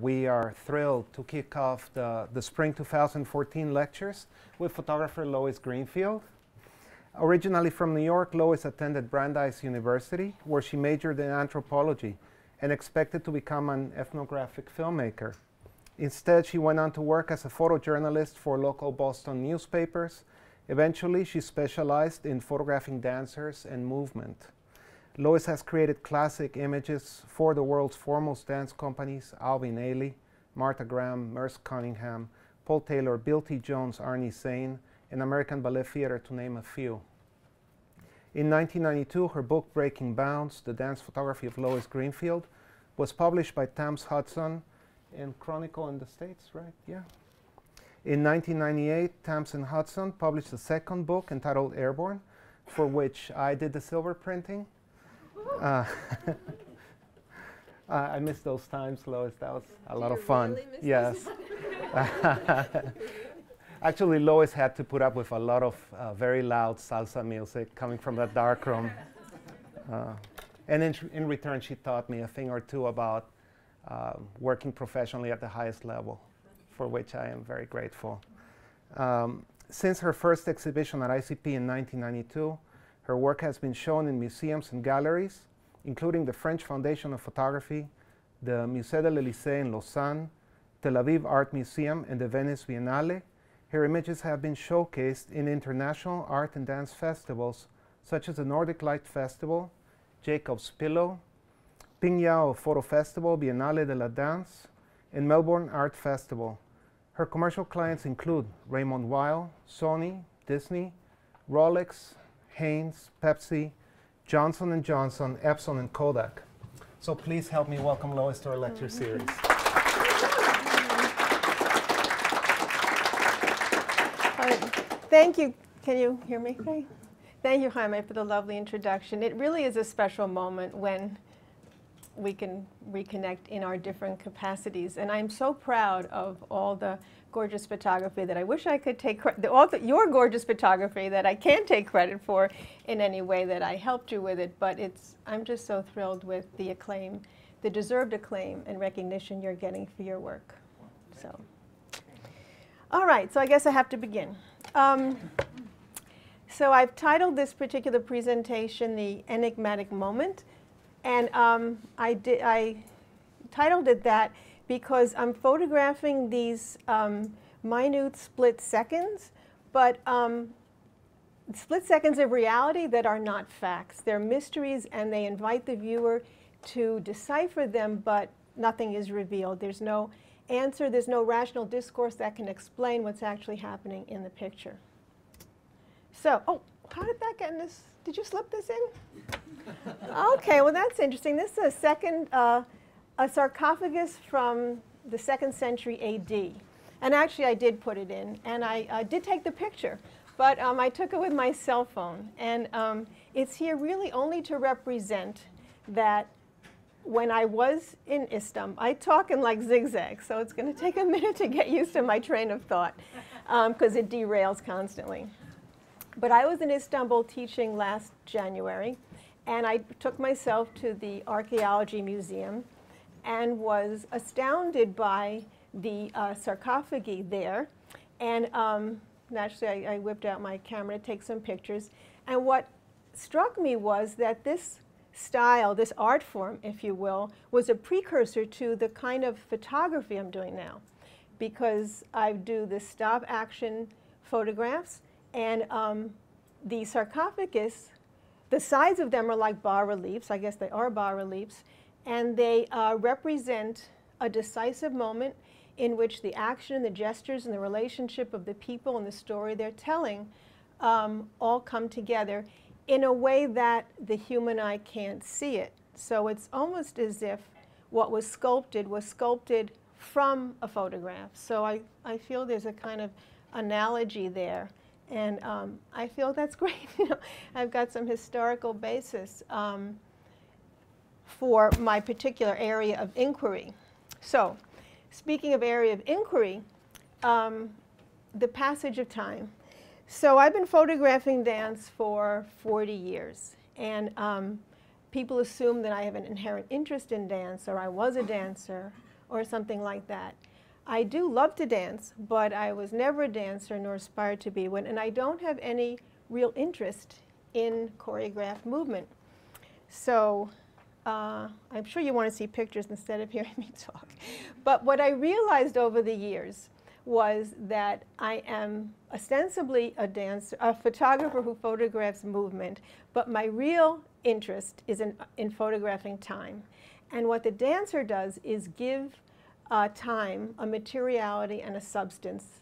We are thrilled to kick off the, the spring 2014 lectures with photographer Lois Greenfield. Originally from New York, Lois attended Brandeis University, where she majored in anthropology and expected to become an ethnographic filmmaker. Instead, she went on to work as a photojournalist for local Boston newspapers. Eventually, she specialized in photographing dancers and movement. Lois has created classic images for the world's foremost dance companies, Alvin Ailey, Martha Graham, Merce Cunningham, Paul Taylor, Bill T. Jones, Arnie Zane, and American Ballet Theatre, to name a few. In 1992, her book Breaking Bounds, The Dance Photography of Lois Greenfield, was published by Thames Hudson and Chronicle in the States, right? Yeah. In 1998, Thames and Hudson published a second book entitled Airborne, for which I did the silver printing. Uh, I miss those times, Lois. That was a Do lot of fun. really miss yes. Actually, Lois had to put up with a lot of uh, very loud salsa music coming from that dark room. Uh, and in, in, return, she taught me a thing or two about uh, working professionally at the highest level, for which I am very grateful. Um, since her first exhibition at ICP in 1992, her work has been shown in museums and galleries, including the French Foundation of Photography, the Musée de l'Élysée in Lausanne, Tel Aviv Art Museum, and the Venice Biennale. Her images have been showcased in international art and dance festivals, such as the Nordic Light Festival, Jacob's Pillow, Pingyao Photo Festival, Biennale de la Danse, and Melbourne Art Festival. Her commercial clients include Raymond Weil, Sony, Disney, Rolex, Hanes, Pepsi, Johnson & Johnson, Epson, and Kodak. So please help me welcome Lois to our lecture series. Thank you. Can you hear me? Okay. Thank you, Jaime, for the lovely introduction. It really is a special moment when we can reconnect in our different capacities. And I'm so proud of all the gorgeous photography that I wish I could take credit, your gorgeous photography that I can't take credit for in any way that I helped you with it. But it's, I'm just so thrilled with the acclaim, the deserved acclaim and recognition you're getting for your work. So, all right, so I guess I have to begin. Um, so I've titled this particular presentation The Enigmatic Moment. And um, I, did, I titled it that because I'm photographing these um, minute split seconds, but um, split seconds of reality that are not facts. They're mysteries and they invite the viewer to decipher them, but nothing is revealed. There's no answer, there's no rational discourse that can explain what's actually happening in the picture. So, oh, how did that get in this? Did you slip this in? okay, well that's interesting. This is a second, uh, a sarcophagus from the second century AD. And actually I did put it in, and I uh, did take the picture. But um, I took it with my cell phone. And um, it's here really only to represent that when I was in Istanbul, I talk in like zigzags, so it's going to take a minute to get used to my train of thought because um, it derails constantly. But I was in Istanbul teaching last January, and I took myself to the Archaeology Museum and was astounded by the uh, sarcophagi there. And um, naturally, I, I whipped out my camera to take some pictures. And what struck me was that this style, this art form, if you will, was a precursor to the kind of photography I'm doing now. Because I do the stop action photographs and um, the sarcophagus, the sides of them are like bas reliefs. I guess they are bas reliefs. And they uh, represent a decisive moment in which the action, the gestures, and the relationship of the people and the story they're telling um, all come together in a way that the human eye can't see it. So it's almost as if what was sculpted was sculpted from a photograph. So I, I feel there's a kind of analogy there. And um, I feel that's great. I've got some historical basis um, for my particular area of inquiry. So, speaking of area of inquiry, um, the passage of time. So I've been photographing dance for 40 years. And um, people assume that I have an inherent interest in dance, or I was a dancer, or something like that. I do love to dance, but I was never a dancer nor aspired to be one, and I don't have any real interest in choreographed movement. So uh, I'm sure you want to see pictures instead of hearing me talk. But what I realized over the years was that I am ostensibly a dancer, a photographer who photographs movement, but my real interest is in, in photographing time. And what the dancer does is give uh, time a materiality and a substance.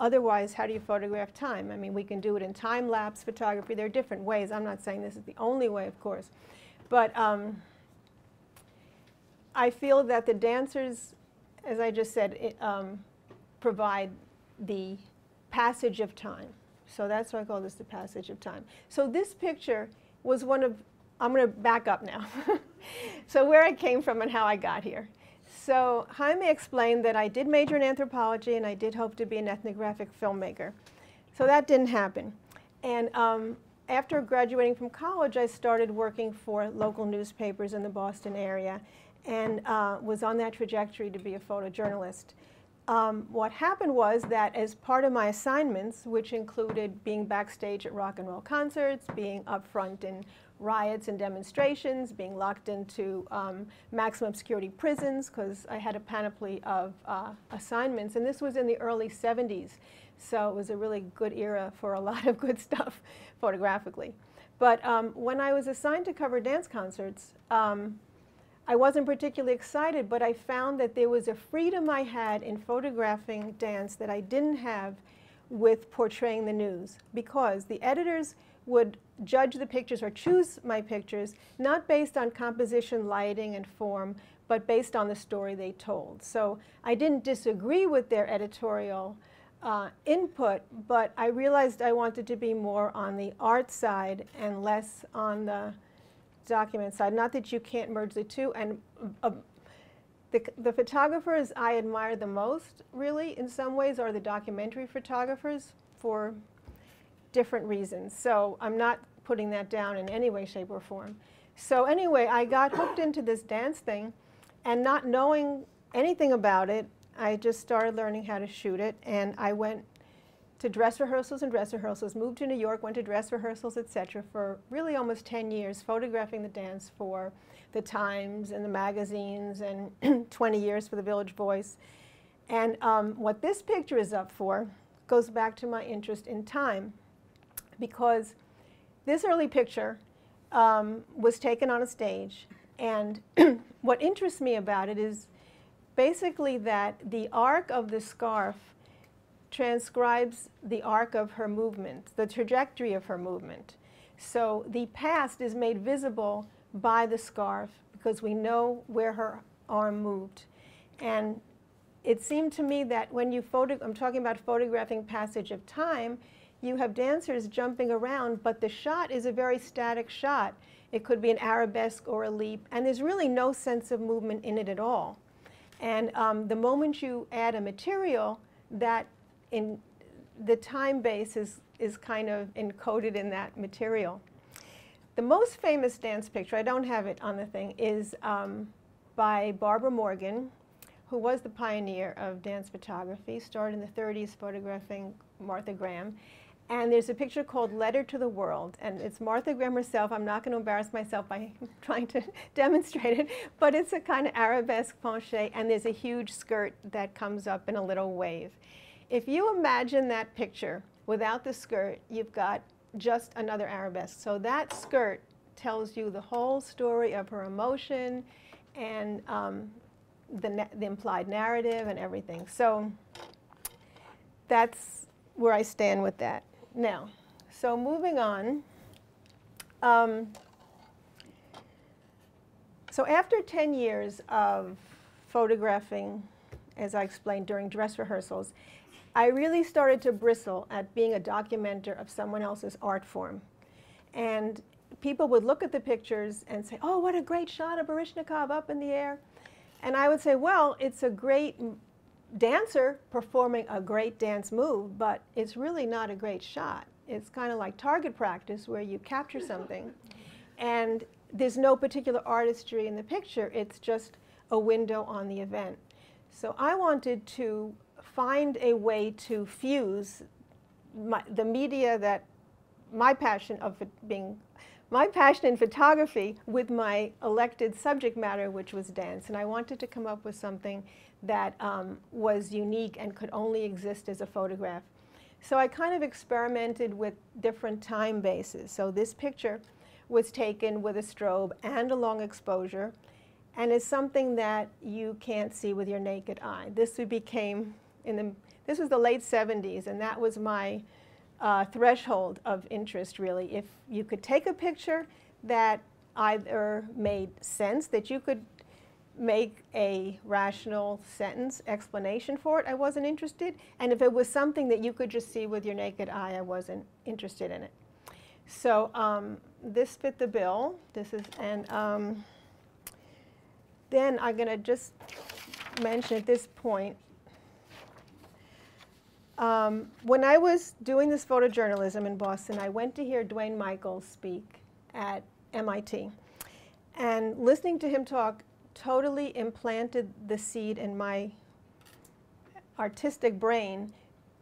Otherwise, how do you photograph time? I mean, we can do it in time-lapse photography. There are different ways. I'm not saying this is the only way, of course. But um, I feel that the dancers, as I just said, it, um, provide the passage of time. So that's why I call this the passage of time. So this picture was one of, I'm going to back up now. so where I came from and how I got here. So Jaime explained that I did major in anthropology and I did hope to be an ethnographic filmmaker. So that didn't happen. And um, after graduating from college, I started working for local newspapers in the Boston area and uh, was on that trajectory to be a photojournalist. Um, what happened was that as part of my assignments, which included being backstage at rock and roll concerts, being up front in riots and demonstrations, being locked into um, maximum security prisons, because I had a panoply of uh, assignments, and this was in the early 70s, so it was a really good era for a lot of good stuff photographically. But um, when I was assigned to cover dance concerts, um, I wasn't particularly excited, but I found that there was a freedom I had in photographing dance that I didn't have with portraying the news because the editors would judge the pictures or choose my pictures not based on composition, lighting, and form, but based on the story they told. So I didn't disagree with their editorial uh, input, but I realized I wanted to be more on the art side and less on the document side. Not that you can't merge the two. And uh, the, the photographers I admire the most, really, in some ways, are the documentary photographers for different reasons. So I'm not putting that down in any way, shape, or form. So anyway, I got hooked into this dance thing, and not knowing anything about it, I just started learning how to shoot it, and I went to dress rehearsals and dress rehearsals, moved to New York, went to dress rehearsals, etc., for really almost 10 years, photographing the dance for the Times and the magazines, and 20 years for the Village Voice. And um, what this picture is up for goes back to my interest in time, because this early picture um, was taken on a stage, and what interests me about it is basically that the arc of the scarf transcribes the arc of her movement, the trajectory of her movement. So the past is made visible by the scarf because we know where her arm moved. And it seemed to me that when you photo, I'm talking about photographing passage of time, you have dancers jumping around, but the shot is a very static shot. It could be an arabesque or a leap, and there's really no sense of movement in it at all. And um, the moment you add a material that in the time base is, is kind of encoded in that material. The most famous dance picture, I don't have it on the thing, is um, by Barbara Morgan, who was the pioneer of dance photography, started in the 30s photographing Martha Graham. And there's a picture called Letter to the World, and it's Martha Graham herself. I'm not going to embarrass myself by trying to demonstrate it, but it's a kind of arabesque penché, and there's a huge skirt that comes up in a little wave. If you imagine that picture without the skirt, you've got just another arabesque. So that skirt tells you the whole story of her emotion and um, the, the implied narrative and everything. So that's where I stand with that. Now, so moving on. Um, so after 10 years of photographing, as I explained during dress rehearsals, I really started to bristle at being a documenter of someone else's art form. And people would look at the pictures and say, oh, what a great shot of Baryshnikov up in the air. And I would say, well, it's a great dancer performing a great dance move, but it's really not a great shot. It's kind of like target practice where you capture something and there's no particular artistry in the picture. It's just a window on the event. So I wanted to find a way to fuse my, the media that my passion of being my passion in photography with my elected subject matter, which was dance. And I wanted to come up with something that um, was unique and could only exist as a photograph. So I kind of experimented with different time bases. So this picture was taken with a strobe and a long exposure and is something that you can't see with your naked eye. This became in the, this was the late 70s and that was my uh, threshold of interest really. If you could take a picture that either made sense, that you could make a rational sentence explanation for it, I wasn't interested. And if it was something that you could just see with your naked eye, I wasn't interested in it. So um, this fit the bill. This is, and um, then I'm going to just mention at this point um, when I was doing this photojournalism in Boston, I went to hear Duane Michals speak at MIT. And listening to him talk totally implanted the seed in my artistic brain,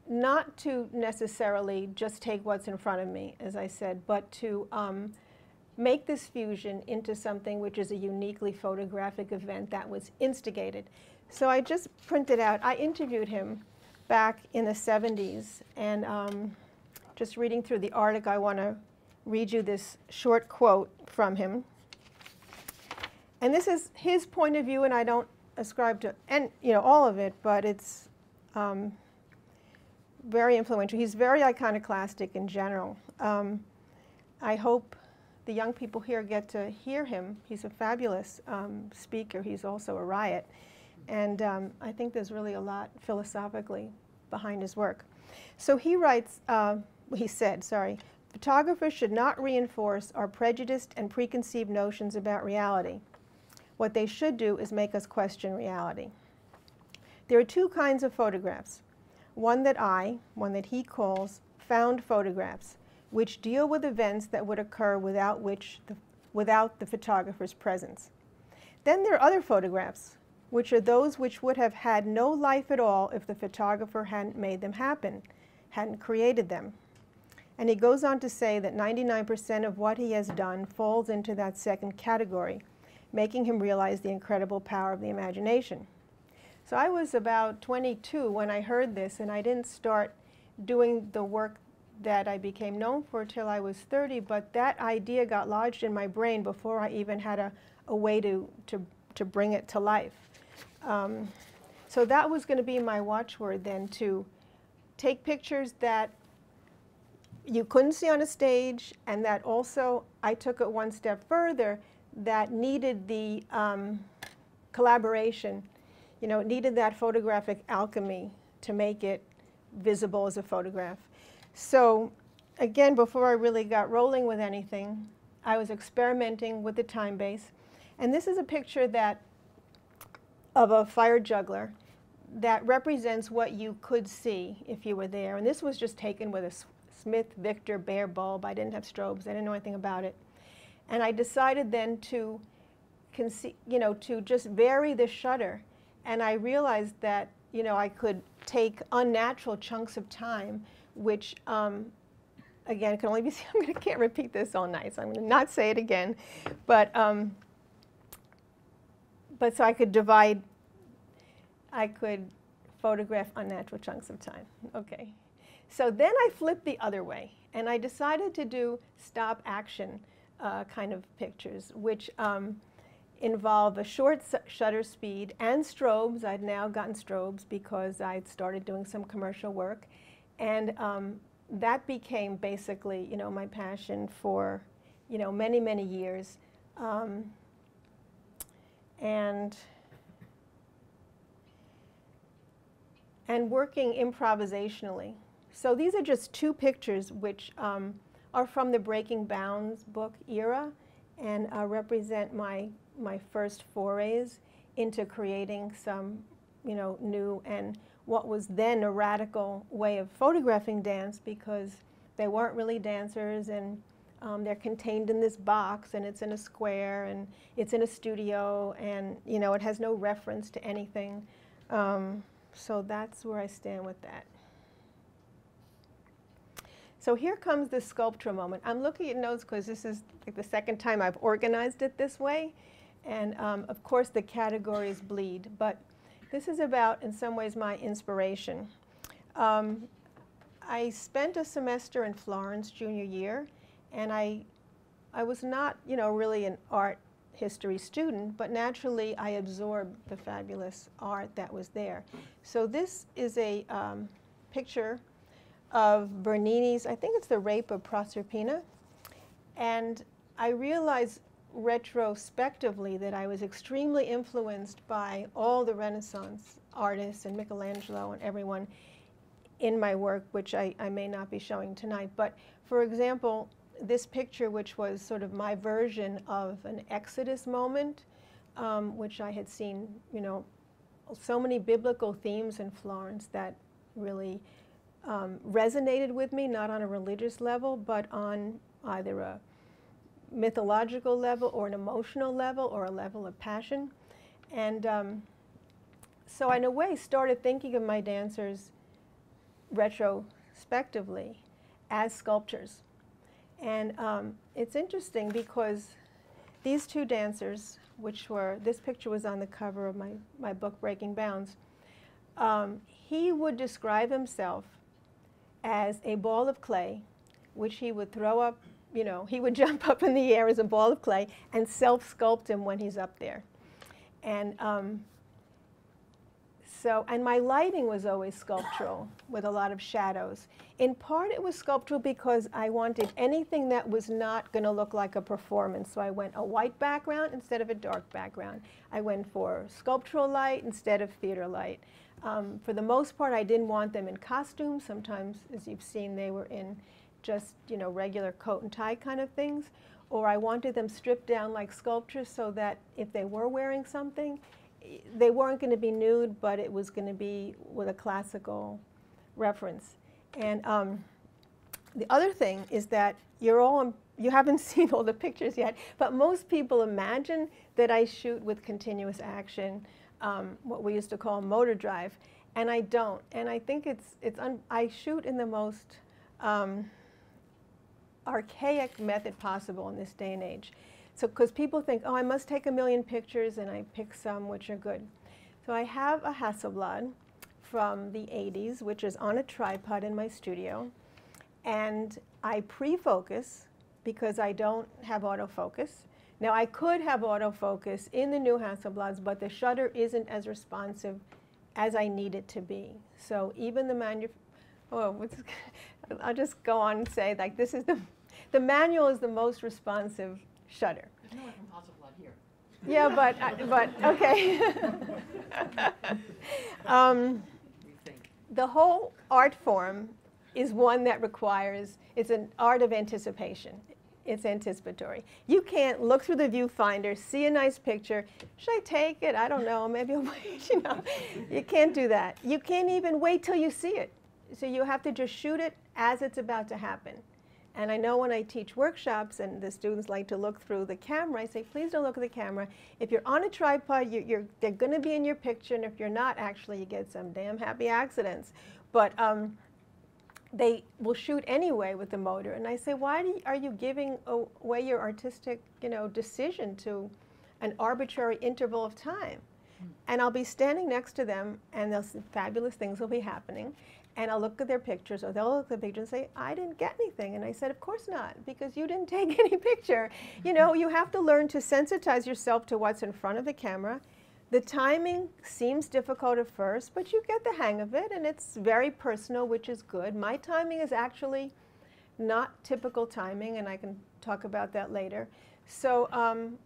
not to necessarily just take what's in front of me, as I said, but to um, make this fusion into something which is a uniquely photographic event that was instigated. So I just printed out, I interviewed him back in the 70s. And um, just reading through the article, I want to read you this short quote from him. And this is his point of view, and I don't ascribe to and you know all of it, but it's um, very influential. He's very iconoclastic in general. Um, I hope the young people here get to hear him. He's a fabulous um, speaker. He's also a riot. And um, I think there's really a lot philosophically behind his work. So he writes, uh, he said, sorry, photographers should not reinforce our prejudiced and preconceived notions about reality. What they should do is make us question reality. There are two kinds of photographs. One that I, one that he calls found photographs, which deal with events that would occur without, which the, without the photographer's presence. Then there are other photographs, which are those which would have had no life at all if the photographer hadn't made them happen, hadn't created them. And he goes on to say that 99% of what he has done falls into that second category, making him realize the incredible power of the imagination. So I was about 22 when I heard this, and I didn't start doing the work that I became known for till I was 30, but that idea got lodged in my brain before I even had a, a way to, to, to bring it to life. Um, so that was going to be my watchword then to take pictures that you couldn't see on a stage and that also I took it one step further that needed the um, collaboration, you know, it needed that photographic alchemy to make it visible as a photograph. So again, before I really got rolling with anything, I was experimenting with the time base. And this is a picture that of a fire juggler that represents what you could see if you were there. And this was just taken with a Smith Victor bare bulb. I didn't have strobes. I didn't know anything about it. And I decided then to, you know, to just vary the shutter. And I realized that, you know, I could take unnatural chunks of time, which, um, again, can only be seen. I'm gonna, can't repeat this all night, so I'm going to not say it again. But um, but so I could divide, I could photograph unnatural chunks of time. Okay. So then I flipped the other way, and I decided to do stop action uh, kind of pictures, which um, involve a short shutter speed and strobes. I'd now gotten strobes because I'd started doing some commercial work. And um, that became basically, you know, my passion for, you know, many, many years. Um, and and working improvisationally. So these are just two pictures which um, are from the Breaking Bounds book era and uh, represent my, my first forays into creating some, you know, new and what was then a radical way of photographing dance because they weren't really dancers and um, they're contained in this box and it's in a square and it's in a studio and you know it has no reference to anything. Um, so that's where I stand with that. So here comes the sculptural moment. I'm looking at notes because this is like the second time I've organized it this way. And um, of course the categories bleed, but this is about, in some ways, my inspiration. Um, I spent a semester in Florence junior year, and I, I was not, you know, really an art history student, but naturally I absorbed the fabulous art that was there. So this is a um, picture of Bernini's, I think it's the Rape of Proserpina, and I realized retrospectively that I was extremely influenced by all the Renaissance artists and Michelangelo and everyone in my work, which I, I may not be showing tonight. But for example, this picture, which was sort of my version of an Exodus moment, um, which I had seen, you know, so many biblical themes in Florence that really um, resonated with me, not on a religious level, but on either a mythological level or an emotional level or a level of passion. And um, so I, in a way, started thinking of my dancers retrospectively as sculptures. And um, it's interesting because these two dancers, which were, this picture was on the cover of my, my book, Breaking Bounds, um, he would describe himself as a ball of clay, which he would throw up, you know, he would jump up in the air as a ball of clay and self-sculpt him when he's up there. And um, so, and my lighting was always sculptural with a lot of shadows. In part, it was sculptural because I wanted anything that was not going to look like a performance. So I went a white background instead of a dark background. I went for sculptural light instead of theater light. Um, for the most part, I didn't want them in costumes. Sometimes, as you've seen, they were in just you know regular coat and tie kind of things. Or I wanted them stripped down like sculptures so that if they were wearing something, they weren't going to be nude, but it was going to be with a classical reference. And um, the other thing is that you're all, you haven't seen all the pictures yet, but most people imagine that I shoot with continuous action, um, what we used to call motor drive, and I don't. And I think it's, it's I shoot in the most um, archaic method possible in this day and age. So, because people think, oh, I must take a million pictures, and I pick some which are good. So I have a Hasselblad from the 80s, which is on a tripod in my studio. And I pre-focus because I don't have autofocus. Now, I could have autofocus in the new Hasselblads, but the shutter isn't as responsive as I need it to be. So even the manu oh, I'll just go on and say, like, this is the, the manual is the most responsive shutter. There's no here. Yeah, but, uh, but, okay. um, the whole art form is one that requires, it's an art of anticipation. It's anticipatory. You can't look through the viewfinder, see a nice picture. Should I take it? I don't know. Maybe I'll wait. You know, you can't do that. You can't even wait till you see it. So you have to just shoot it as it's about to happen. And I know when I teach workshops and the students like to look through the camera, I say, please don't look at the camera. If you're on a tripod, you're, you're they're going to be in your picture, and if you're not, actually, you get some damn happy accidents. But um, they will shoot anyway with the motor. And I say, why you, are you giving away your artistic, you know, decision to an arbitrary interval of time? Hmm. And I'll be standing next to them, and those fabulous things will be happening and I'll look at their pictures, or they'll look at the picture and say, I didn't get anything. And I said, Of course not, because you didn't take any picture. You know, you have to learn to sensitize yourself to what's in front of the camera. The timing seems difficult at first, but you get the hang of it, and it's very personal, which is good. My timing is actually not typical timing, and I can talk about that later. So um,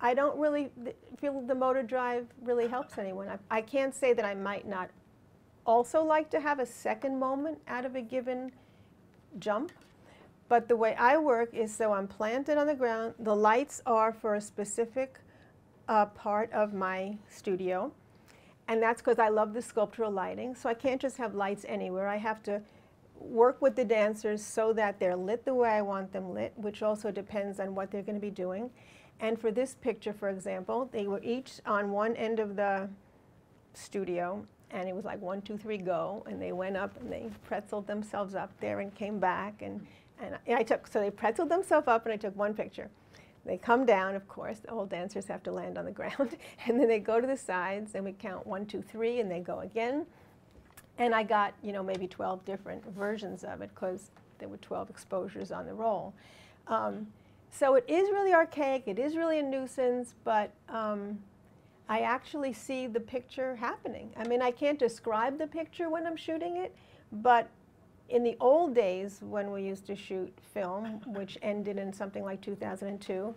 I don't really feel the motor drive really helps anyone. I, I can't say that I might not also like to have a second moment out of a given jump. But the way I work is so I'm planted on the ground. The lights are for a specific uh, part of my studio. And that's because I love the sculptural lighting. So I can't just have lights anywhere. I have to work with the dancers so that they're lit the way I want them lit, which also depends on what they're going to be doing. And for this picture, for example, they were each on one end of the studio, and it was like one, two, three, go, and they went up and they pretzeled themselves up there and came back, and, and I took, so they pretzeled themselves up and I took one picture. They come down, of course, the dancers have to land on the ground, and then they go to the sides, and we count one, two, three, and they go again. And I got, you know, maybe 12 different versions of it because there were 12 exposures on the roll. Um, so it is really archaic, it is really a nuisance, but um, I actually see the picture happening. I mean, I can't describe the picture when I'm shooting it, but in the old days when we used to shoot film, which ended in something like 2002,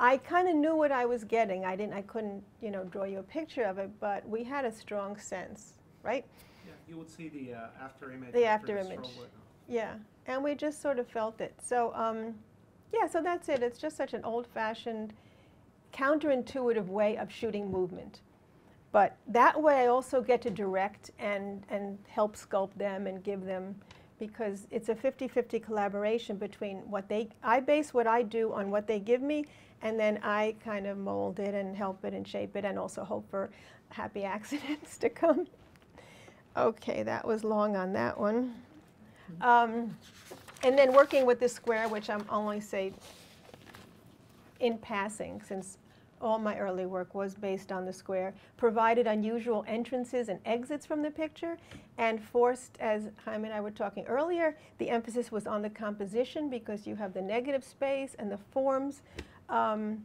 I kind of knew what I was getting. I didn't, I couldn't, you know, draw you a picture of it, but we had a strong sense, right? Yeah, you would see the uh, after image. The after, after image. Yeah, and we just sort of felt it. So, um, yeah, so that's it. It's just such an old-fashioned, counterintuitive way of shooting movement. But that way I also get to direct and, and help sculpt them and give them, because it's a 50-50 collaboration between what they, I base what I do on what they give me, and then I kind of mold it and help it and shape it and also hope for happy accidents to come. Okay, that was long on that one. Um, and then working with the square, which I'm only say in passing, since all my early work was based on the square, provided unusual entrances and exits from the picture, and forced, as Jaime and I were talking earlier, the emphasis was on the composition because you have the negative space and the forms um,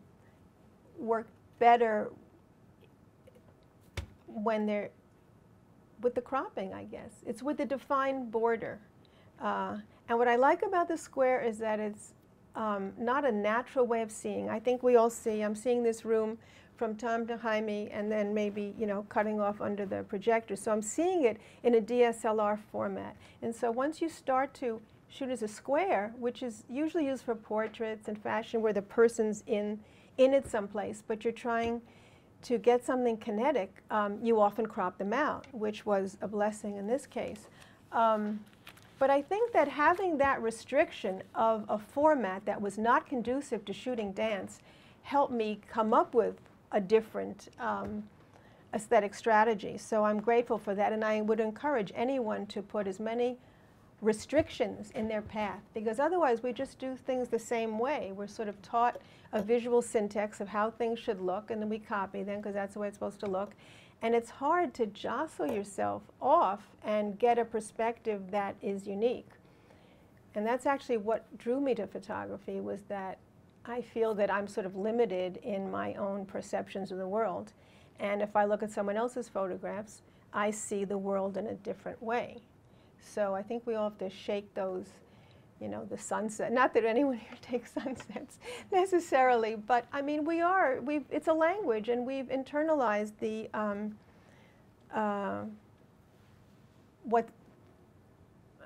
work better when they're with the cropping, I guess. It's with the defined border. Uh, and what I like about the square is that it's um, not a natural way of seeing. I think we all see, I'm seeing this room from Tom to Jaime and then maybe, you know, cutting off under the projector. So I'm seeing it in a DSLR format. And so once you start to shoot as a square, which is usually used for portraits and fashion where the person's in, in it someplace, but you're trying to get something kinetic, um, you often crop them out, which was a blessing in this case. Um, but I think that having that restriction of a format that was not conducive to shooting dance helped me come up with a different um, aesthetic strategy. So I'm grateful for that, and I would encourage anyone to put as many restrictions in their path because otherwise we just do things the same way. We're sort of taught a visual syntax of how things should look, and then we copy them because that's the way it's supposed to look. And it's hard to jostle yourself off and get a perspective that is unique. And that's actually what drew me to photography was that I feel that I'm sort of limited in my own perceptions of the world. And if I look at someone else's photographs, I see the world in a different way. So I think we all have to shake those you know, the sunset. Not that anyone here takes sunsets necessarily, but I mean, we are, we've, it's a language and we've internalized the, um, uh, what,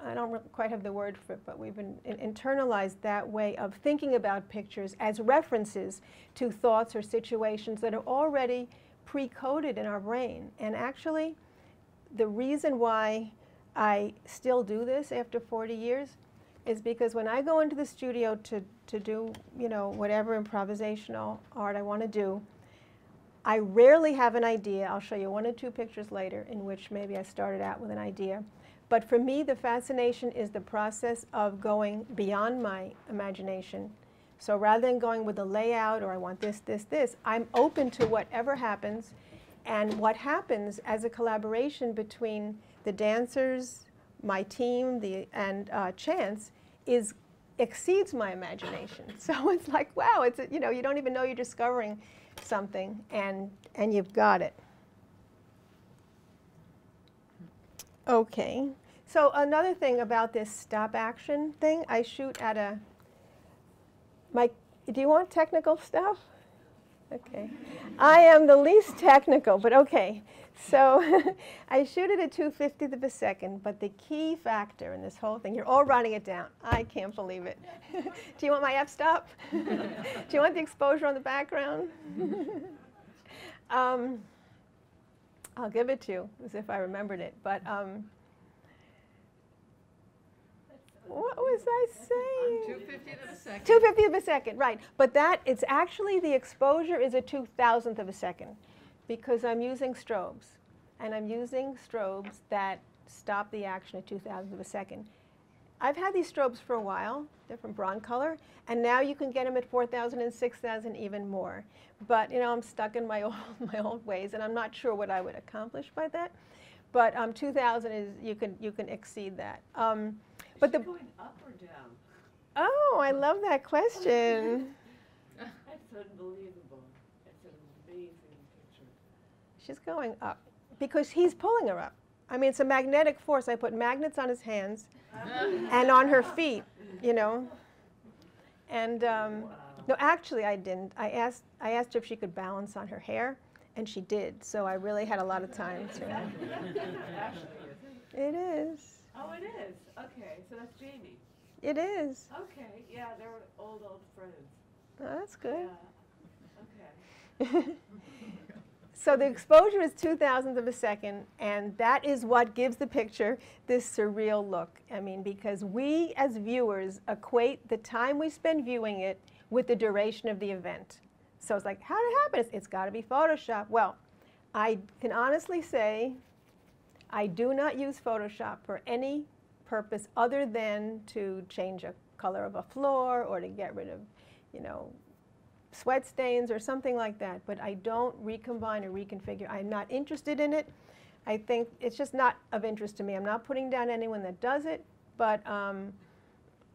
I don't quite have the word for it, but we've in, internalized that way of thinking about pictures as references to thoughts or situations that are already pre-coded in our brain. And actually, the reason why I still do this after 40 years is because when I go into the studio to, to do, you know, whatever improvisational art I want to do, I rarely have an idea. I'll show you one or two pictures later in which maybe I started out with an idea. But for me, the fascination is the process of going beyond my imagination. So rather than going with the layout or I want this, this, this, I'm open to whatever happens. And what happens as a collaboration between the dancers, my team, the, and uh, Chance, is exceeds my imagination. So it's like, wow, it's, you know, you don't even know you're discovering something and, and you've got it. Okay, so another thing about this stop action thing, I shoot at a, my, do you want technical stuff? Okay. I am the least technical, but okay. So I shoot it at 250th of a second, but the key factor in this whole thing, you're all writing it down. I can't believe it. Do you want my f-stop? Do you want the exposure on the background? um, I'll give it to you as if I remembered it. But um, what was I saying? 250th of a second. 250th of a second, right. But that, it's actually the exposure is a 2,000th of a second because I'm using strobes. and I'm using strobes that stop the action at two thousandths of a second. I've had these strobes for a while, they're from Broncolor, and now you can get them at 4,000 and 6,000 even more. But, you know, I'm stuck in my old, my old ways, and I'm not sure what I would accomplish by that. But um, 2,000 is, you can, you can exceed that. Um, but the, going up or down? oh, I love that question. That's unbelievable. It's an amazing picture. She's going up because he's pulling her up. I mean, it's a magnetic force. I put magnets on his hands and on her feet, you know. And um, no, actually, I didn't. I asked, I asked her if she could balance on her hair, and she did. So I really had a lot of time to. Ashley, is it? It is. Oh, it is. Okay, so that's Jamie. It is. Okay, yeah, they're old, old friends. Oh, that's good. Yeah. Okay. So the exposure is two thousandths of a second, and that is what gives the picture this surreal look. I mean, because we as viewers equate the time we spend viewing it with the duration of the event. So it's like, how did it happen? It's, it's got to be Photoshop. Well, I can honestly say I do not use Photoshop for any purpose other than to change a color of a floor or to get rid of, you know, sweat stains or something like that, but I don't recombine or reconfigure. I'm not interested in it. I think it's just not of interest to me. I'm not putting down anyone that does it, but um,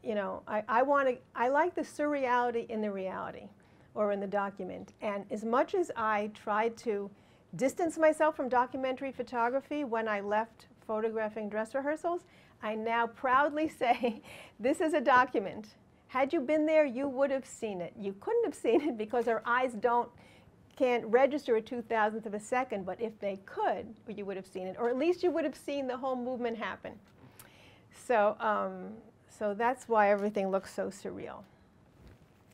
you know, I, I want to. I like the surreality in the reality, or in the document. And as much as I tried to distance myself from documentary photography when I left photographing dress rehearsals, I now proudly say, this is a document. Had you been there, you would have seen it. You couldn't have seen it because our eyes don't can't register a two thousandth of a second, but if they could, you would have seen it, or at least you would have seen the whole movement happen. So, um, so that's why everything looks so surreal.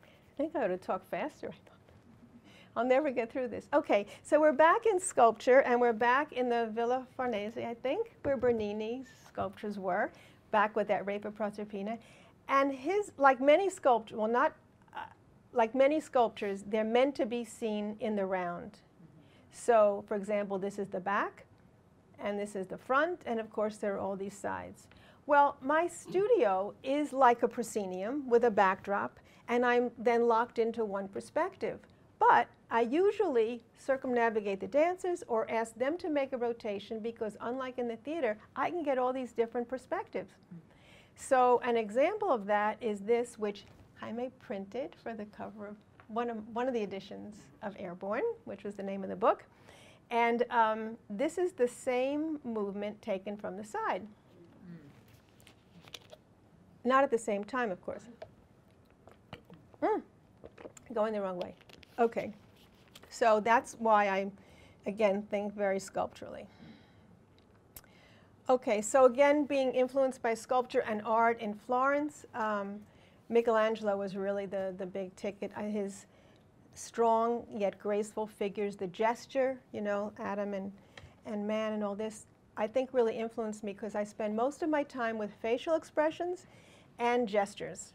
I think I ought to talk faster. I'll never get through this. Okay, so we're back in sculpture, and we're back in the Villa Farnese, I think, where Bernini's sculptures were, back with that Rape of Proserpina. And his, like many sculptures, well, not uh, like many sculptures, they're meant to be seen in the round. So, for example, this is the back, and this is the front, and of course, there are all these sides. Well, my studio is like a proscenium with a backdrop, and I'm then locked into one perspective. But I usually circumnavigate the dancers or ask them to make a rotation because, unlike in the theater, I can get all these different perspectives. So, an example of that is this, which Jaime printed for the cover of one of, one of the editions of Airborne, which was the name of the book. And um, this is the same movement taken from the side. Not at the same time, of course. Mm, going the wrong way. Okay. So that's why I, again, think very sculpturally. Okay, so again, being influenced by sculpture and art in Florence, um, Michelangelo was really the, the big ticket. Uh, his strong yet graceful figures, the gesture, you know, Adam and, and man and all this, I think really influenced me because I spend most of my time with facial expressions and gestures.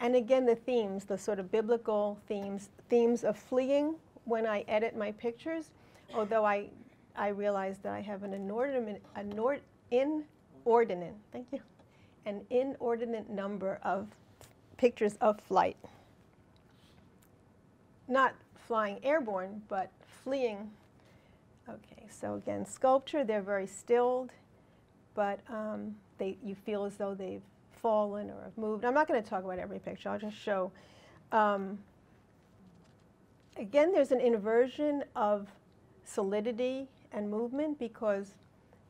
And again, the themes, the sort of biblical themes, themes of fleeing when I edit my pictures, although I, I realize that I have an inordinate, inord, inordinate, thank you, an inordinate number of pictures of flight. Not flying airborne, but fleeing. Okay, so again, sculpture, they're very stilled, but um, they, you feel as though they've fallen or have moved. I'm not going to talk about every picture, I'll just show. Um, again, there's an inversion of solidity and movement because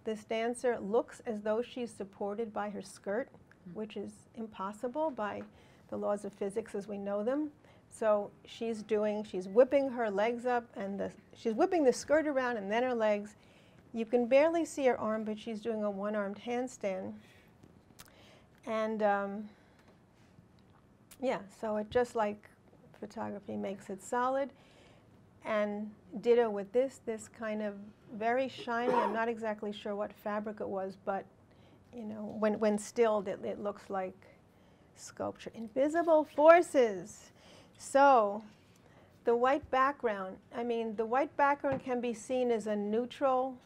this dancer looks as though she's supported by her skirt, which is impossible by the laws of physics as we know them. So she's doing, she's whipping her legs up and the, she's whipping the skirt around and then her legs. You can barely see her arm, but she's doing a one-armed handstand. And um, yeah, so it just like photography makes it solid. And ditto with this, this kind of very shiny, I'm not exactly sure what fabric it was, but you know, when, when stilled, it, it looks like sculpture. Invisible forces. So the white background, I mean, the white background can be seen as a neutral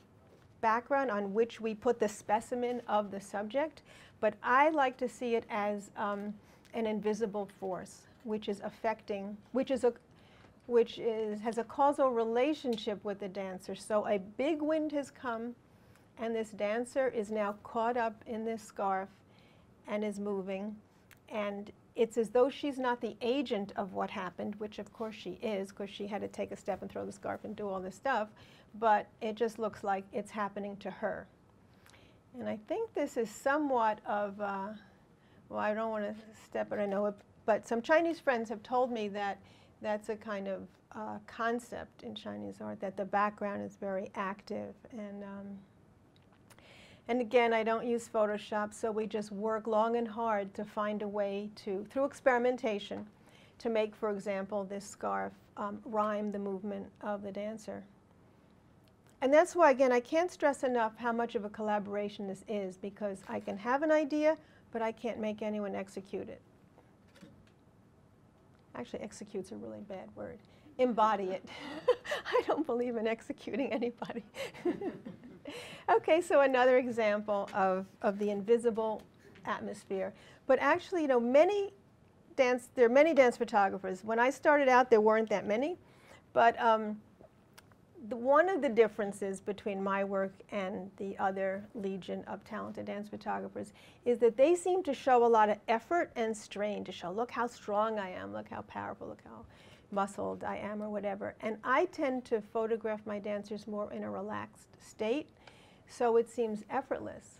background on which we put the specimen of the subject, but I like to see it as um, an invisible force, which is affecting, which is a, which is, has a causal relationship with the dancer. So a big wind has come, and this dancer is now caught up in this scarf and is moving, and it's as though she's not the agent of what happened, which of course she is, because she had to take a step and throw the scarf and do all this stuff, but it just looks like it's happening to her. And I think this is somewhat of, uh, well, I don't want to step it, I know it, but some Chinese friends have told me that that's a kind of uh, concept in Chinese art, that the background is very active and um, and again, I don't use Photoshop, so we just work long and hard to find a way to, through experimentation, to make, for example, this scarf um, rhyme the movement of the dancer. And that's why, again, I can't stress enough how much of a collaboration this is because I can have an idea, but I can't make anyone execute it. Actually, execute's a really bad word. Embody it. I don't believe in executing anybody. okay, so another example of, of the invisible atmosphere. But actually, you know, many dance, there are many dance photographers. When I started out, there weren't that many. But um, the, one of the differences between my work and the other legion of talented dance photographers is that they seem to show a lot of effort and strain to show, look how strong I am, look how powerful, look how muscled I am or whatever. And I tend to photograph my dancers more in a relaxed state so it seems effortless.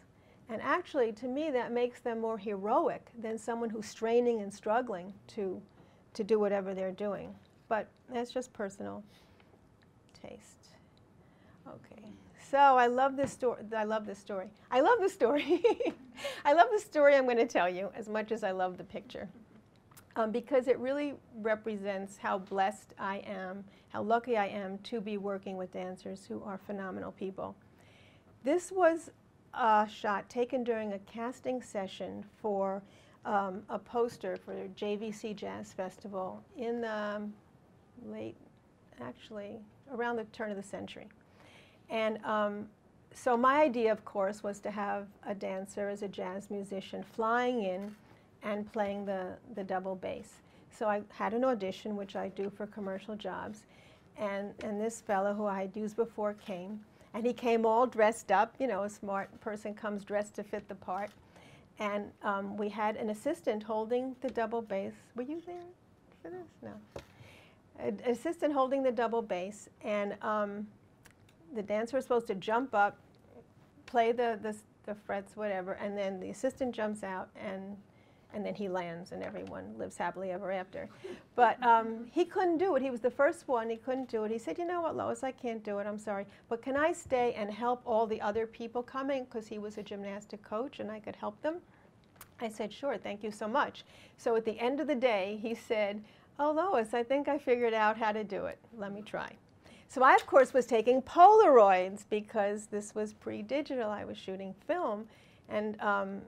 And actually, to me, that makes them more heroic than someone who's straining and struggling to, to do whatever they're doing. But that's just personal taste. Okay. So I love this story. I love this story. I love the story. I love the story I'm going to tell you as much as I love the picture. Um, because it really represents how blessed I am, how lucky I am to be working with dancers who are phenomenal people. This was a shot taken during a casting session for um, a poster for the JVC Jazz Festival in the late, actually, around the turn of the century. And um, so my idea, of course, was to have a dancer as a jazz musician flying in and playing the, the double bass. So I had an audition, which I do for commercial jobs, and, and this fellow who I had used before came. And he came all dressed up, you know, a smart person comes dressed to fit the part. And um, we had an assistant holding the double bass. Were you there for this? No. An assistant holding the double bass, and um, the dancer was supposed to jump up, play the, the, the frets, whatever, and then the assistant jumps out and and then he lands and everyone lives happily ever after. But um, he couldn't do it. He was the first one. He couldn't do it. He said, you know what, Lois, I can't do it. I'm sorry. But can I stay and help all the other people coming? Because he was a gymnastic coach and I could help them. I said, sure, thank you so much. So at the end of the day, he said, oh, Lois, I think I figured out how to do it. Let me try. So I, of course, was taking Polaroids because this was pre-digital. I was shooting film. And um,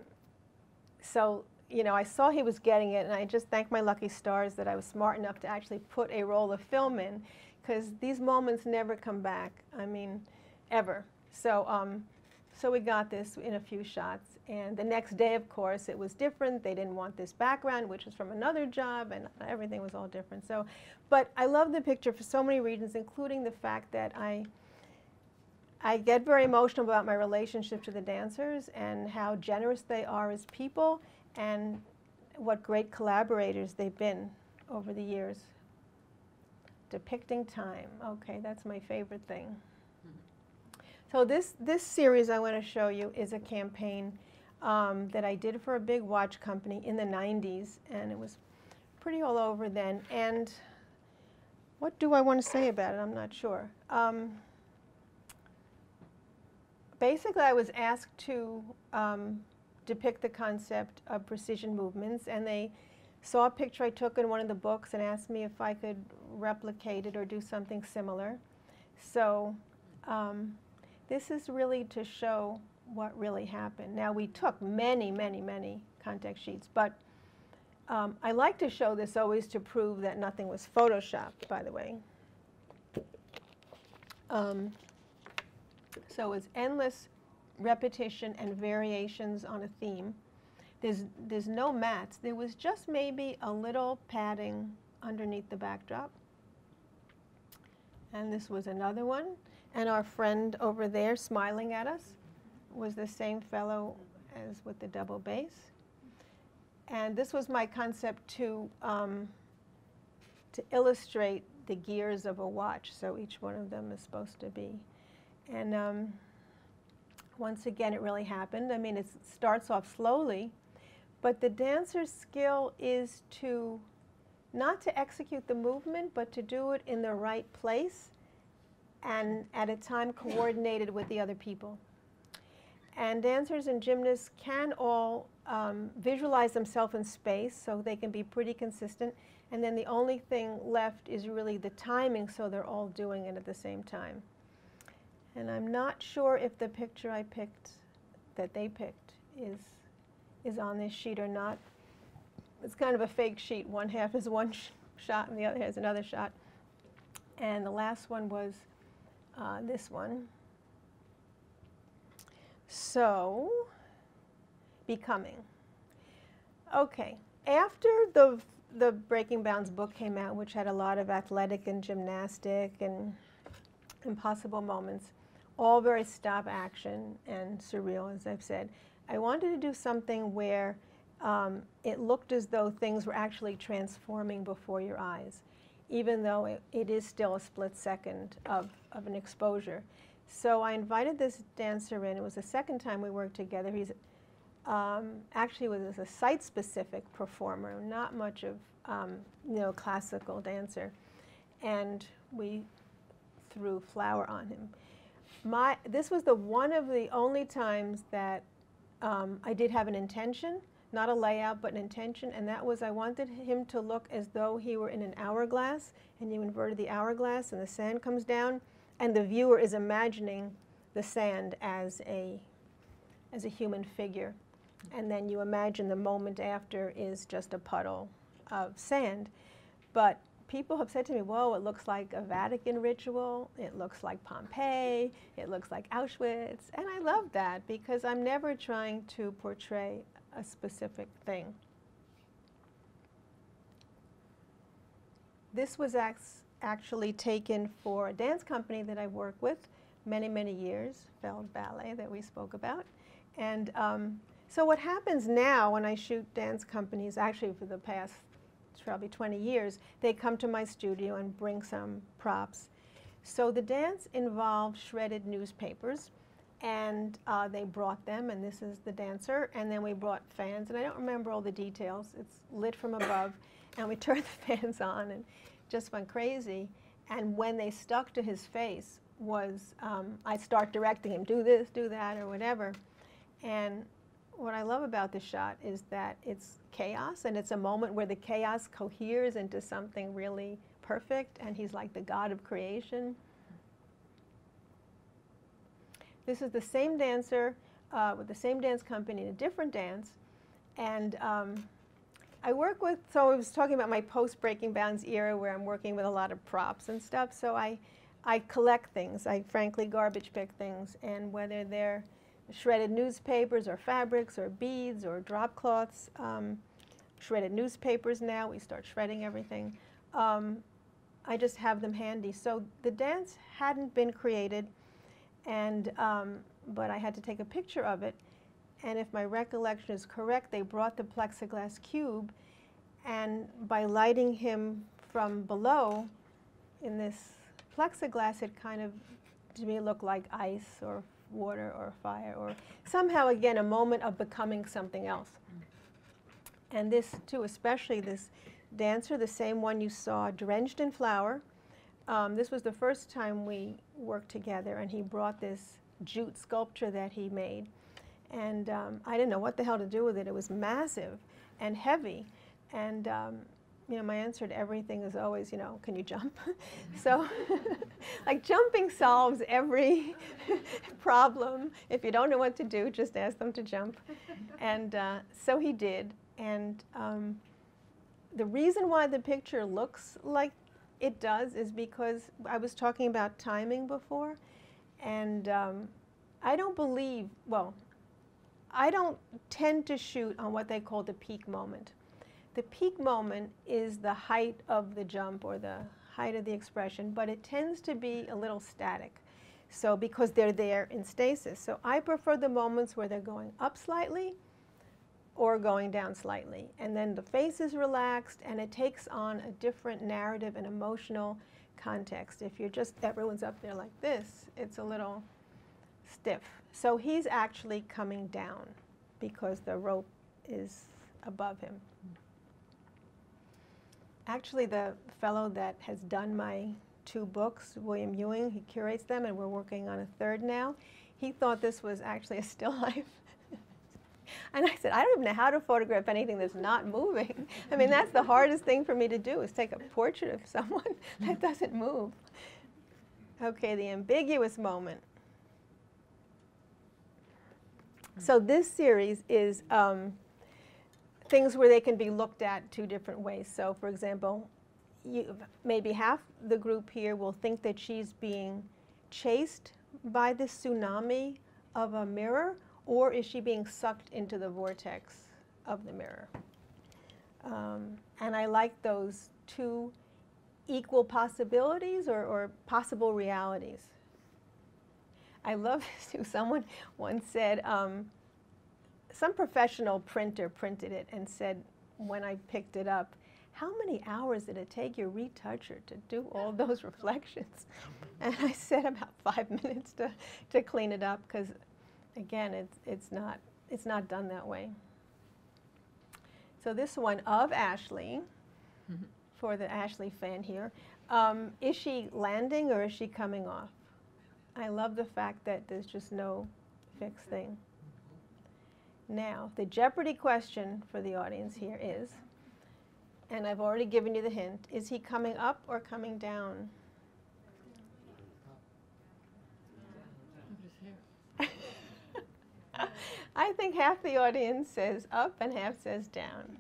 so you know, I saw he was getting it, and I just thank my lucky stars that I was smart enough to actually put a roll of film in, because these moments never come back. I mean, ever. So, um, so we got this in a few shots, and the next day, of course, it was different. They didn't want this background, which was from another job, and everything was all different. So, but I love the picture for so many reasons, including the fact that I. I get very emotional about my relationship to the dancers and how generous they are as people and what great collaborators they've been over the years. Depicting time. Okay, that's my favorite thing. Mm-hmm. So this, this series I want to show you is a campaign um, that I did for a big watch company in the 90s, and it was pretty all over then. And what do I want to say about it? I'm not sure. Um, basically, I was asked to um, depict the concept of precision movements, and they saw a picture I took in one of the books and asked me if I could replicate it or do something similar. So um, this is really to show what really happened. Now we took many, many, many contact sheets, but um, I like to show this always to prove that nothing was photoshopped, by the way. Um, So it's endless repetition and variations on a theme. There's, there's no mats. There was just maybe a little padding underneath the backdrop. And this was another one. And our friend over there smiling at us was the same fellow as with the double bass. And this was my concept to, um, to illustrate the gears of a watch. So each one of them is supposed to be. And um, once again, it really happened. I mean, it starts off slowly, but the dancer's skill is to not to execute the movement, but to do it in the right place and at a time coordinated with the other people. And dancers and gymnasts can all um, visualize themselves in space so they can be pretty consistent. And then the only thing left is really the timing so they're all doing it at the same time. And I'm not sure if the picture I picked, that they picked, is, is on this sheet or not. It's kind of a fake sheet. One half is one sh shot and the other has another shot. And the last one was uh, this one. So, becoming. Okay, after the the Breaking Bounds book came out, which had a lot of athletic and gymnastic and impossible moments, all very stop action and surreal, as I've said. I wanted to do something where um, it looked as though things were actually transforming before your eyes, even though it, it is still a split second of, of an exposure. So I invited this dancer in. It was the second time we worked together. He's um, actually was a site-specific performer, not much of um, you know classical dancer, and we threw flour on him. My this was the one of the only times that um, I did have an intention, not a layout, but an intention, and that was I wanted him to look as though he were in an hourglass, and you inverted the hourglass, and the sand comes down, and the viewer is imagining the sand as a as a human figure. And then you imagine the moment after is just a puddle of sand. But people have said to me, whoa, it looks like a Vatican ritual, it looks like Pompeii, it looks like Auschwitz. And I love that because I'm never trying to portray a specific thing. This was actually taken for a dance company that I work with many, many years, Feld Ballet that we spoke about. And um, so what happens now when I shoot dance companies, actually for the past probably 20 years, they come to my studio and bring some props. So the dance involved shredded newspapers, and uh, they brought them, and this is the dancer, and then we brought fans, and I don't remember all the details. It's lit from above, and we turned the fans on, and just went crazy. And when they stuck to his face was, um, I start directing him, do this, do that, or whatever. And what I love about this shot is that it's chaos and it's a moment where the chaos coheres into something really perfect and he's like the god of creation. This is the same dancer uh, with the same dance company in a different dance and um, I work with, so I was talking about my post-Breaking Bounds era where I'm working with a lot of props and stuff, so I, I collect things. I frankly garbage pick things and whether they're shredded newspapers or fabrics or beads or drop cloths. Um, shredded newspapers now, we start shredding everything. Um, I just have them handy. So the dance hadn't been created, and um, but I had to take a picture of it. And if my recollection is correct, they brought the plexiglass cube, and by lighting him from below in this plexiglass, it kind of, to me, looked like ice or water or fire or somehow again a moment of becoming something else. And this too, especially this dancer, the same one you saw drenched in flour. Um, this was the first time we worked together and he brought this jute sculpture that he made. And um, I didn't know what the hell to do with it. It was massive and heavy. And um, you know, my answer to everything is always, you know, can you jump? so, like, jumping solves every problem. If you don't know what to do, just ask them to jump. And uh, so he did. And um, the reason why the picture looks like it does is because I was talking about timing before. And um, I don't believe, well, I don't tend to shoot on what they call the peak moment. The peak moment is the height of the jump or the height of the expression, but it tends to be a little static. So because they're there in stasis. So I prefer the moments where they're going up slightly or going down slightly. And then the face is relaxed and it takes on a different narrative and emotional context. If you're just, everyone's up there like this, it's a little stiff. So he's actually coming down because the rope is above him. Actually, the fellow that has done my two books, William Ewing, he curates them, and we're working on a third now. He thought this was actually a still life. And I said, I don't even know how to photograph anything that's not moving. I mean, that's the hardest thing for me to do is take a portrait of someone that doesn't move. Okay, the ambiguous moment. So this series is um, things where they can be looked at two different ways. So for example, you, maybe half the group here will think that she's being chased by the tsunami of a mirror, or is she being sucked into the vortex of the mirror? Um, and I like those two equal possibilities or, or possible realities. I love this. Someone once said, um, some professional printer printed it and said, when I picked it up, how many hours did it take your retoucher to do all those reflections? And I said about five minutes to, to clean it up because, again, it's, it's, not, it's not done that way. So this one of Ashley, mm -hmm. for the Ashley fan here, um, is she landing or is she coming off? I love the fact that there's just no fixed thing. Now, the Jeopardy question for the audience here is, and I've already given you the hint, is he coming up or coming down? I think half the audience says up and half says down.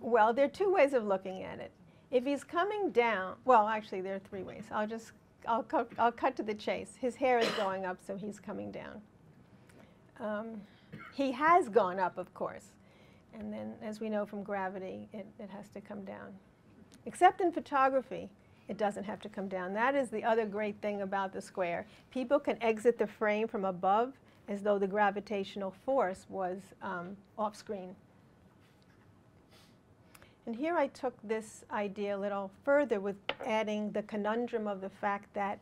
Well, there are two ways of looking at it. If he's coming down, well, actually, there are three ways. I'll just, I'll, cut, I'll cut to the chase. His hair is going up, so he's coming down. Um, he has gone up, of course. And then, as we know from gravity, it, it has to come down. Except in photography, it doesn't have to come down. That is the other great thing about the square. People can exit the frame from above as though the gravitational force was um, off screen. And here I took this idea a little further with adding the conundrum of the fact that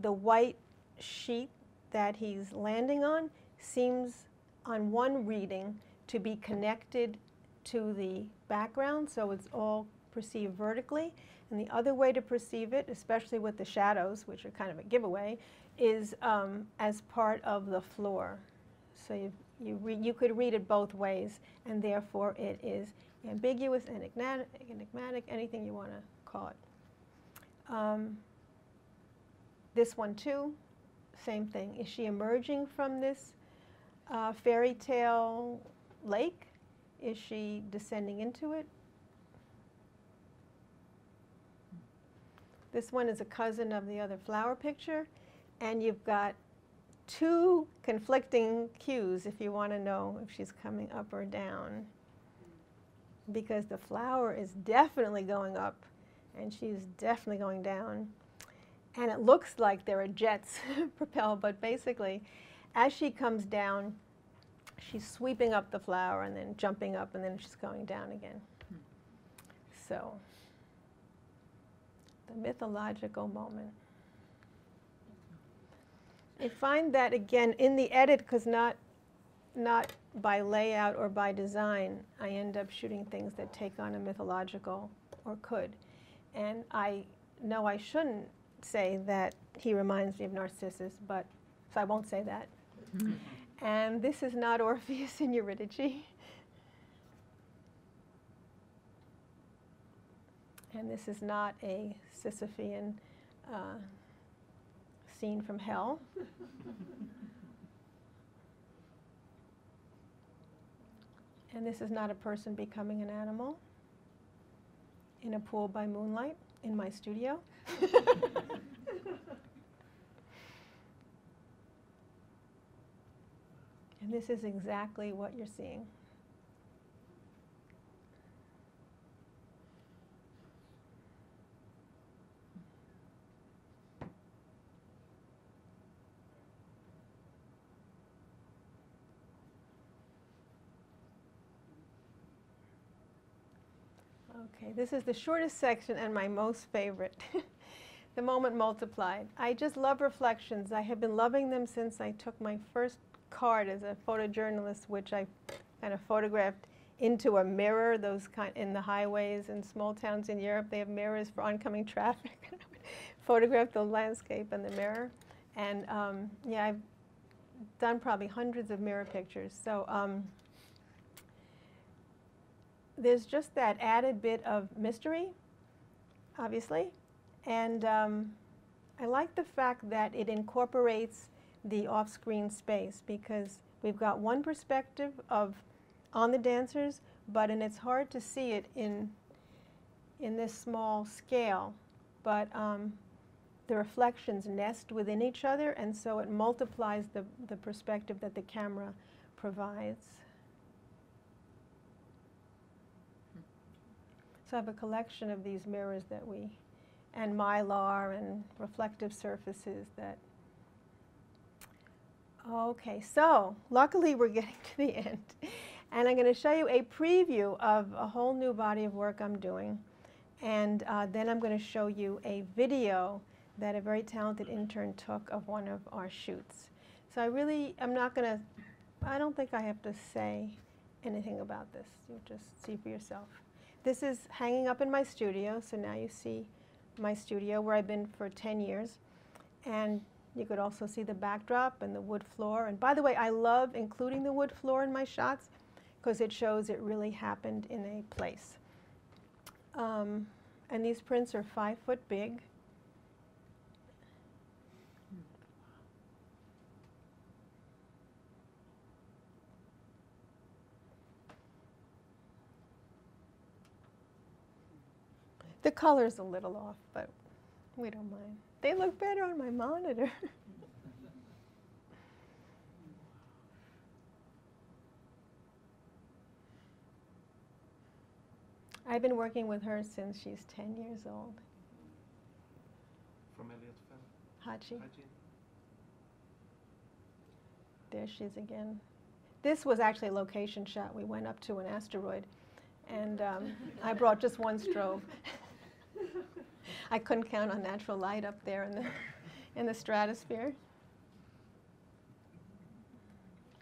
the white sheet that he's landing on seems on one reading to be connected to the background, so it's all perceived vertically. And the other way to perceive it, especially with the shadows, which are kind of a giveaway, is um, as part of the floor. So you, you, you could read it both ways, and therefore it is ambiguous, enigmatic, enigmatic anything you want to call it. Um, this one too, same thing. Is she emerging from this uh, fairy tale lake? Is she descending into it? This one is a cousin of the other flower picture. And you've got two conflicting cues if you want to know if she's coming up or down. Because the flower is definitely going up and she's definitely going down. And it looks like there are jets propelled, but basically as she comes down, she's sweeping up the flower and then jumping up and then she's going down again. Hmm. So, the mythological moment. I find that again in the edit, because not, not by layout or by design, I end up shooting things that take on a mythological, or could. And I know I shouldn't say that he reminds me of Narcissus, but so I won't say that. and this is not Orpheus in Eurydice. and this is not a Sisyphean uh, scene from hell. and this is not a person becoming an animal in a pool by moonlight in my studio. and this is exactly what you're seeing. Okay, this is the shortest section and my most favorite. the moment multiplied. I just love reflections. I have been loving them since I took my first card as a photojournalist, which I kind of photographed into a mirror. Those kind in the highways in small towns in Europe, they have mirrors for oncoming traffic. Photograph the landscape in the mirror, and um, yeah, I've done probably hundreds of mirror pictures. So. Um, there's just that added bit of mystery, obviously. And um, I like the fact that it incorporates the off-screen space because we've got one perspective of on the dancers, but and it's hard to see it in in this small scale. But um, the reflections nest within each other, and so it multiplies the, the perspective that the camera provides. So I have a collection of these mirrors that we, and mylar and reflective surfaces that. Okay, so luckily we're getting to the end. And I'm going to show you a preview of a whole new body of work I'm doing. And uh, then I'm going to show you a video that a very talented intern took of one of our shoots. So I really, I'm not going to, I don't think I have to say anything about this. You'll just see for yourself. This is hanging up in my studio, so now you see my studio where I've been for 10 years. And you could also see the backdrop and the wood floor. And by the way, I love including the wood floor in my shots because it shows it really happened in a place. Um, and these prints are five foot big. The color's a little off, but we don't mind. They look better on my monitor. I've been working with her since she's 10 years old. From Elliottville? Hachi. Haji? There she is again. This was actually a location shot. We went up to an asteroid, and um, I brought just one strobe. I couldn't count on natural light up there in the, in the stratosphere.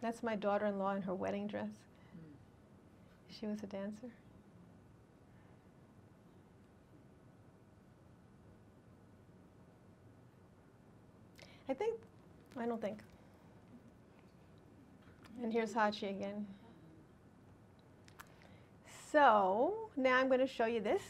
That's my daughter-in-law in her wedding dress. She was a dancer. I think, I don't think. And here's Hachi again. So now I'm going to show you this.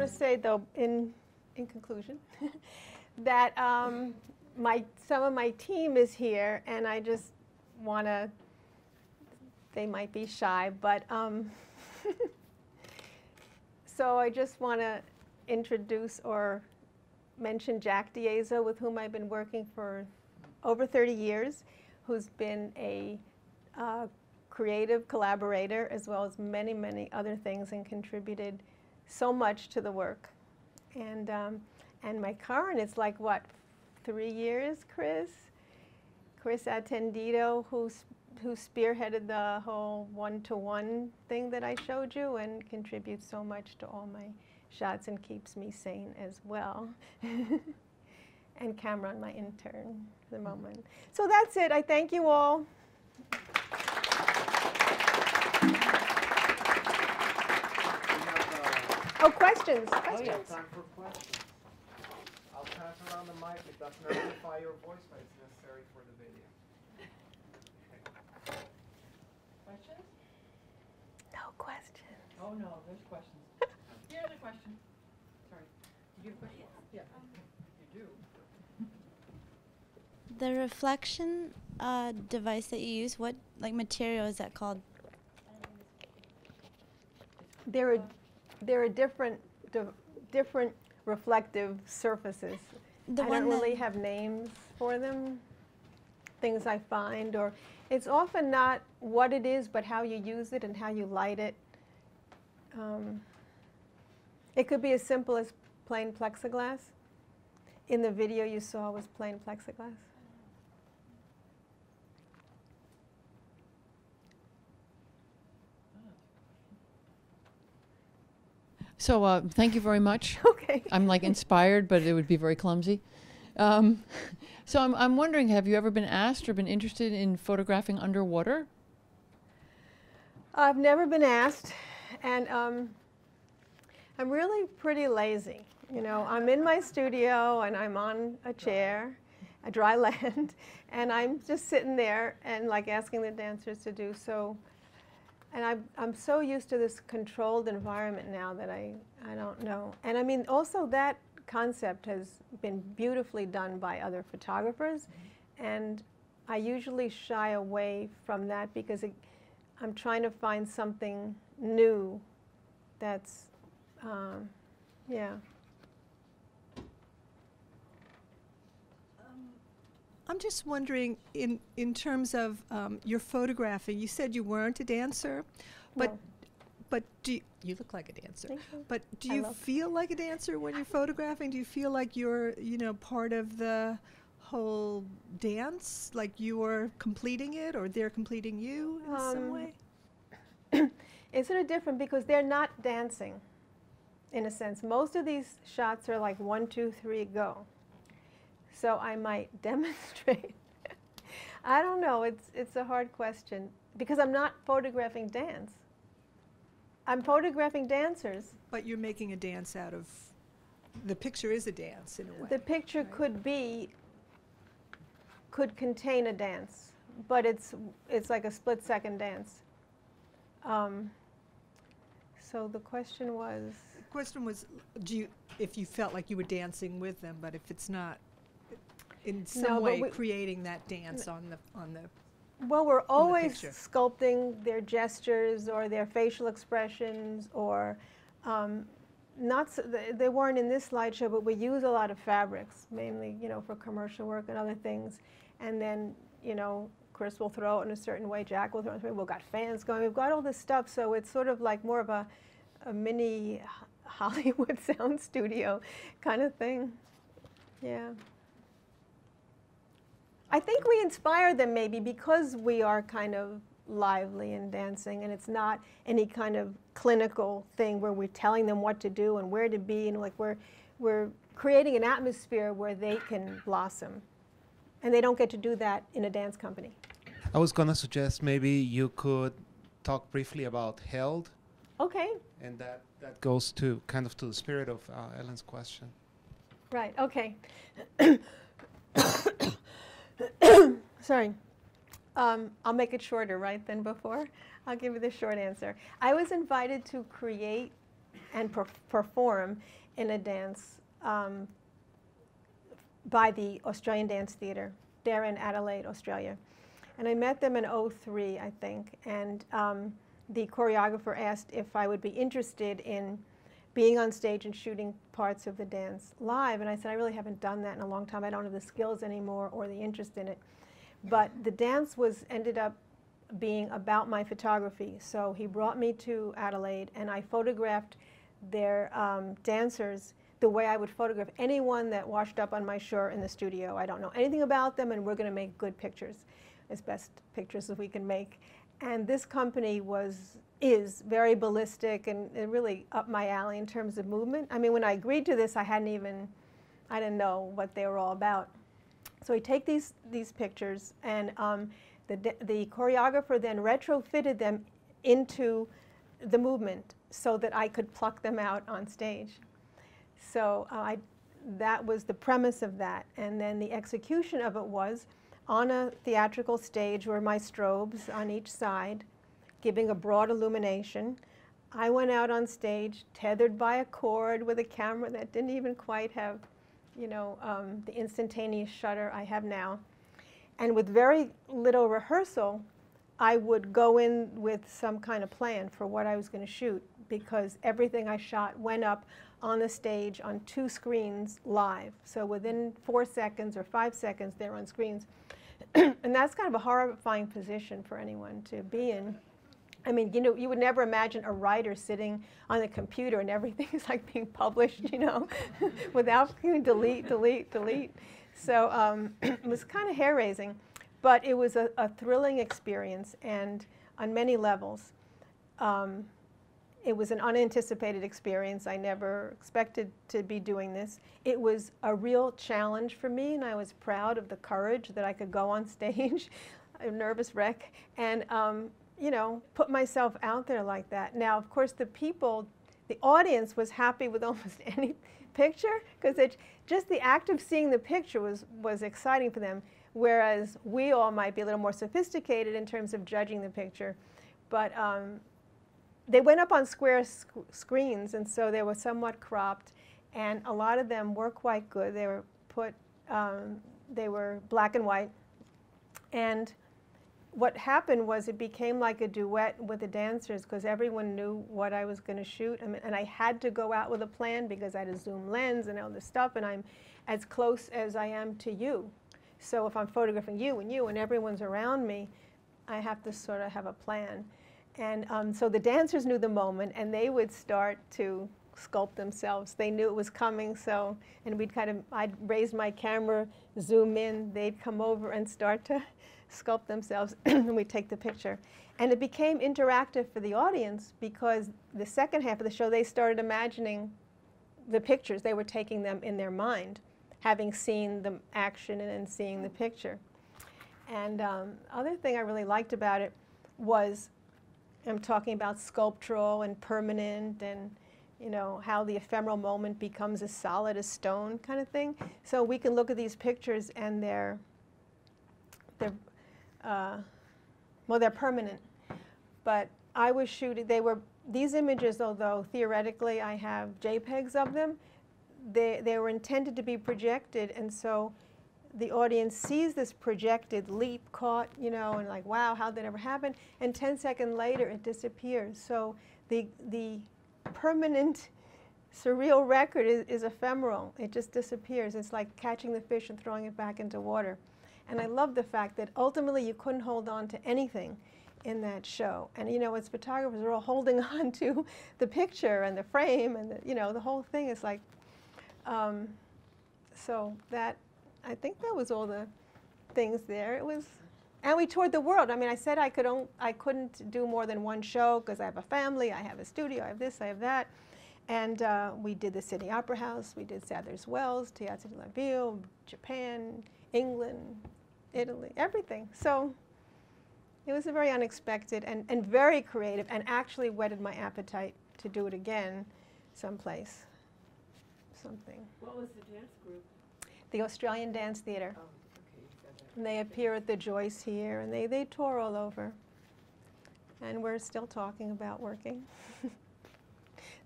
Want to say, though, in, in conclusion, that um, my, some of my team is here, and I just want to, they might be shy, but, um, so I just want to introduce or mention Jack Deaso, with whom I've been working for over 30 years, who's been a uh, creative collaborator as well as many, many other things and contributed so much to the work. And, um, and my current is like, what, three years, Chris? Chris Attendido, who, who spearheaded the whole one-to-one thing that I showed you and contributes so much to all my shots and keeps me sane as well. and Cameron, my intern, for the moment. So that's it. I thank you all. Oh, questions? questions? Oh, yeah, Questions? time for questions. I'll pass around the mic. It doesn't amplify your voice, but it's necessary for the video. Questions? No questions. Oh, no, there's questions. Here's a question. Sorry. Did you have a question? Yeah. You do. The reflection uh, device that you use, what like material is that called? There are, there are different, di- different reflective surfaces. The I one don't really have names for them, things I find, or it's often not what it is, but how you use it and how you light it. Um, it could be as simple as plain plexiglass. In the video you saw was plain plexiglass. So uh, thank you very much. Okay. I'm like inspired, but it would be very clumsy. Um, so I'm, I'm wondering, have you ever been asked or been interested in photographing underwater? I've never been asked, and um, I'm really pretty lazy. You know, I'm in my studio and I'm on a chair, a dry land, and I'm just sitting there and like asking the dancers to do so. And I'm, I'm so used to this controlled environment now that I, I don't know. And I mean, also that concept has been beautifully done by other photographers. And I usually shy away from that because it, I'm trying to find something new that's, um, yeah. I'm just wondering, in, in terms of um, your photographing, you said you weren't a dancer, but, No. but do you, you look like a dancer. You. But do I you feel like a dancer when you're photographing? Do you feel like you're, you know, part of the whole dance? Like you're completing it or they're completing you in some Um, way? It's sort of different because they're not dancing, in a sense. Most of these shots are like one, two, three, go. So I might demonstrate. I don't know. It's it's a hard question because I'm not photographing dance. I'm photographing dancers. But you're making a dance out of, the picture is a dance in a way. The picture could be could contain a dance, but it's it's like a split second dance. Um, so the question was. The question was, do you, if you felt like you were dancing with them, but if it's not, in some but way we- creating that dance on the, on the, Well, we're always sculpting their gestures or their facial expressions or um, not, s they, they weren't in this slideshow, but we use a lot of fabrics, mainly, you know, for commercial work and other things. And then, you know, Chris will throw it in a certain way, Jack will throw it in a certain way. We've got fans going, we've got all this stuff, so it's sort of like more of a, a mini Hollywood sound studio kind of thing. Yeah. I think we inspire them maybe because we are kind of lively and dancing and it's not any kind of clinical thing where we're telling them what to do and where to be and like we're we're creating an atmosphere where they can blossom. And they don't get to do that in a dance company. I was gonna suggest maybe you could talk briefly about held, Okay, and that that goes to kind of to the spirit of uh, Ellen's question. right, okay. Sorry. Um, I'll make it shorter, right, than before? I'll give you the short answer. I was invited to create and per- perform in a dance um, by the Australian Dance Theatre there in Adelaide, Australia. And I met them in 03, I think. And um, the choreographer asked if I would be interested in being on stage and shooting parts of the dance live. And I said, I really haven't done that in a long time. I don't have the skills anymore or the interest in it. But the dance was ended up being about my photography. So he brought me to Adelaide and I photographed their um, dancers the way I would photograph anyone that washed up on my shore in the studio. I don't know anything about them and we're going to make good pictures, as best pictures as we can make. And this company was is very ballistic and it really up my alley in terms of movement. I mean, when I agreed to this, I hadn't even, I didn't know what they were all about. So we take these these pictures, and um, the the choreographer then retrofitted them into the movement so that I could pluck them out on stage. So uh, I, that was the premise of that, and then the execution of it was on a theatrical stage were my strobes on each side, giving a broad illumination. I went out on stage, tethered by a cord with a camera that didn't even quite have, you know, um, the instantaneous shutter I have now. And with very little rehearsal, I would go in with some kind of plan for what I was going to shoot because everything I shot went up on the stage on two screens live. So within four seconds or five seconds, they're on screens. and that's kind of a horrifying position for anyone to be in. I mean, you know, you would never imagine a writer sitting on a computer and everything is like being published, you know, without delete, delete, delete. So um, it was kind of hair raising, but it was a, a, thrilling experience and on many levels. Um, it was an unanticipated experience. I never expected to be doing this. It was a real challenge for me, and I was proud of the courage that I could go on stage, a nervous wreck, and um, you know, put myself out there like that. Now, of course, the people, the audience was happy with almost any picture because just the act of seeing the picture was was exciting for them. Whereas we all might be a little more sophisticated in terms of judging the picture, but um, they went up on square sc screens, and so they were somewhat cropped, and a lot of them were quite good. They were put, um, they were black and white, and what happened was it became like a duet with the dancers because everyone knew what I was going to shoot, I mean, and I had to go out with a plan because I had a zoom lens and all this stuff, and I'm as close as I am to you. So if I'm photographing you and you and everyone's around me, I have to sort of have a plan. And um, so the dancers knew the moment, and they would start to sculpt themselves. They knew it was coming, so, and we'd kind of, I'd raise my camera, zoom in, they'd come over and start to sculpt themselves, and we'd take the picture. And it became interactive for the audience because the second half of the show, they started imagining the pictures. They were taking them in their mind, having seen the action and then seeing the picture. And um, other thing I really liked about it was I'm talking about sculptural and permanent and you know how the ephemeral moment becomes as solid as stone kind of thing. So we can look at these pictures and they're they're uh, well they're permanent. But I was shooting they were these images although theoretically I have JPEGs of them they they were intended to be projected and so the audience sees this projected leap caught, you know, and like, wow, how did that ever happen? And 10 seconds later, it disappears. So the, the permanent surreal record is, is ephemeral. It just disappears. It's like catching the fish and throwing it back into water. And I love the fact that ultimately you couldn't hold on to anything in that show. And you know, as photographers, we're all holding on to the picture and the frame and the, you know, the whole thing is like, um, so that I think that was all the things there. It was, and we toured the world. I mean, I said I could on, I couldn't do more than one show because I have a family, I have a studio, I have this, I have that. And uh, we did the Sydney Opera House, we did Sadler's Wells, Théâtre de la Ville, Japan, England, Italy, everything. So it was a very unexpected and, and very creative and actually whetted my appetite to do it again someplace, something. What was the dance group? The Australian Dance Theatre. Oh, okay, you said And they appear at the Joyce here, and they, they tour all over. And we're still talking about working.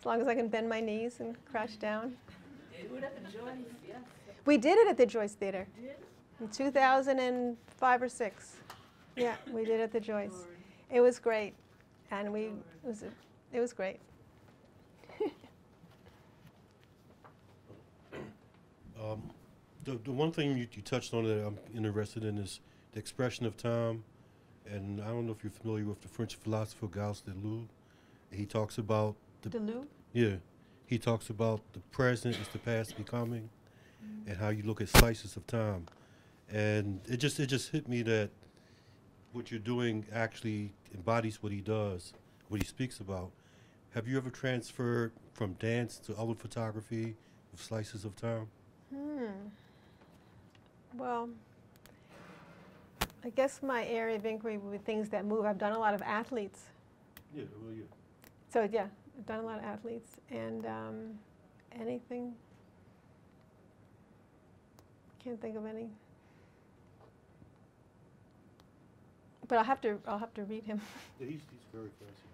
as long as I can bend my knees and crash down. We did it at the Joyce Theater. In 2005 or 6. Yeah, we did it at the Joyce. It was great. And we, it was, it was great. Um, the, the one thing you, you touched on that I'm interested in is the expression of time. And I don't know if you're familiar with the French philosopher Gauss Deleuze. He talks about the Delu? yeah, he talks about the present is the past becoming, mm. and how you look at slices of time. And it just it just hit me that what you're doing actually embodies what he does, what he speaks about. Have you ever transferred from dance to other photography with slices of time? Well, I guess my area of inquiry would be things that move. I've done a lot of athletes. Yeah, well, yeah. So, yeah, I've done a lot of athletes. And um, anything? Can't think of any. But I'll have to, I'll have to read him. yeah he's, he's very fascinating.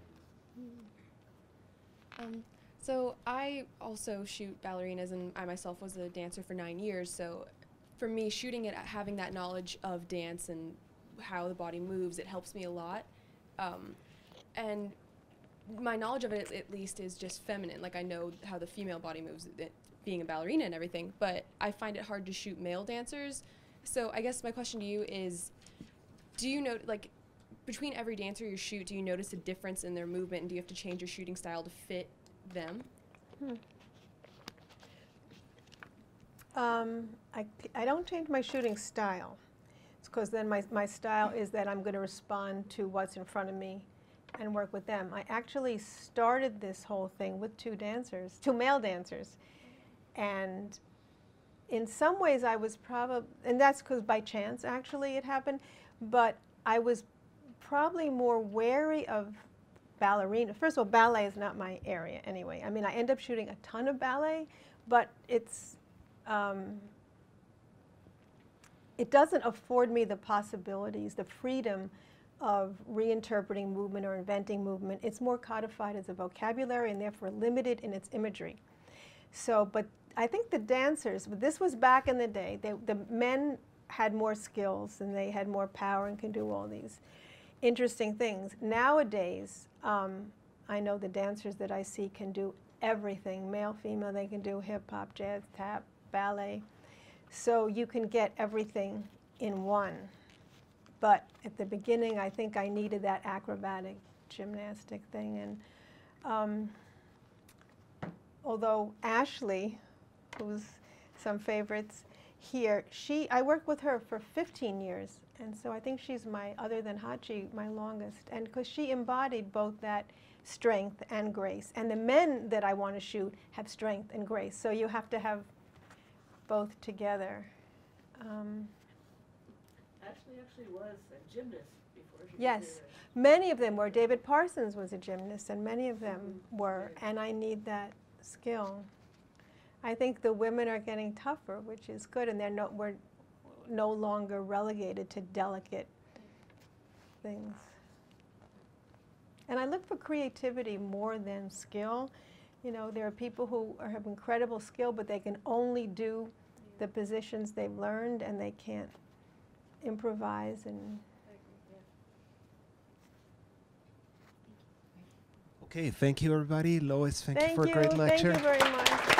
Um, so I also shoot ballerinas, and I myself was a dancer for nine years. So for me, shooting it, having that knowledge of dance and how the body moves, it helps me a lot. Um, and my knowledge of it, at least, is just feminine. Like I know how the female body moves, being a ballerina and everything. But I find it hard to shoot male dancers. So I guess my question to you is, do you know like between every dancer you shoot, do you notice a difference in their movement, and do you have to change your shooting style to fit them? Um, I, I don't change my shooting style. It's because then my, my style is that I'm going to respond to what's in front of me and work with them. I actually started this whole thing with two dancers, two male dancers. And in some ways I was probably, and that's because by chance actually it happened, but I was probably more wary of ballerina. First of all, ballet is not my area anyway. I mean, I end up shooting a ton of ballet, but it's, um, it doesn't afford me the possibilities, the freedom of reinterpreting movement or inventing movement. It's more codified as a vocabulary and therefore limited in its imagery. So, but I think the dancers, this was back in the day, they, the men had more skills and they had more power and can do all these interesting things. Nowadays, um, I know the dancers that I see can do everything male, female, they can do hip hop, jazz, tap, ballet. So you can get everything in one. But at the beginning, I think I needed that acrobatic gymnastic thing. And um, although Ashley, who's some favorites here, she I worked with her for 15 years, and so I think she's my, other than Hachi, my longest. And because she embodied both that strength and grace. And the men that I want to shoot have strength and grace. So you have to have both together. Um, Ashley actually was a gymnast before she Yes. Many of them were. David Parsons was a gymnast, and many of them were. And I need that skill. I think the women are getting tougher, which is good, and they're no, we're no longer relegated to delicate things. And I look for creativity more than skill. You know, there are people who are, have incredible skill, but they can only do the positions they've learned, and they can't improvise and Okay, thank you, everybody. Lois, thank, you Thank for a great lecture. Thank you very much.